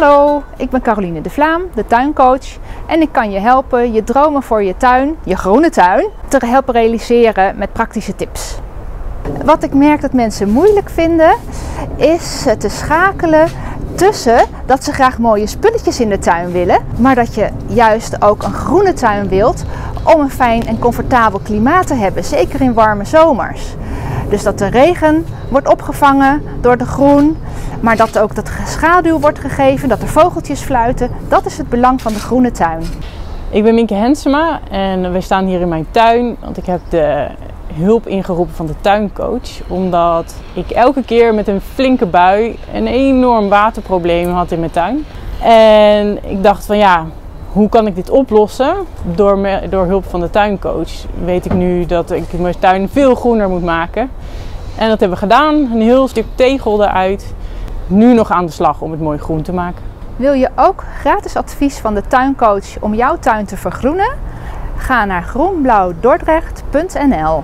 Hallo, ik ben Caroline de Vlaam, de tuincoach. En ik kan je helpen je dromen voor je tuin, je groene tuin, te helpen realiseren met praktische tips. Wat ik merk dat mensen moeilijk vinden, is te schakelen tussen dat ze graag mooie spulletjes in de tuin willen, maar dat je juist ook een groene tuin wilt om een fijn en comfortabel klimaat te hebben, zeker in warme zomers. Dus dat de regen wordt opgevangen door de groen, maar dat ook dat schaduw wordt gegeven, dat er vogeltjes fluiten. Dat is het belang van de groene tuin. Ik ben Minke Hensema en we staan hier in mijn tuin, want ik heb de hulp ingeroepen van de tuincoach. Omdat ik elke keer met een flinke bui een enorm waterprobleem had in mijn tuin. En ik dacht van ja, hoe kan ik dit oplossen? Door, door hulp van de tuincoach weet ik nu dat ik mijn tuin veel groener moet maken. En dat hebben we gedaan. Een heel stuk tegel eruit. Nu nog aan de slag om het mooi groen te maken. Wil je ook gratis advies van de tuincoach om jouw tuin te vergroenen? Ga naar groenblauwdordrecht.nl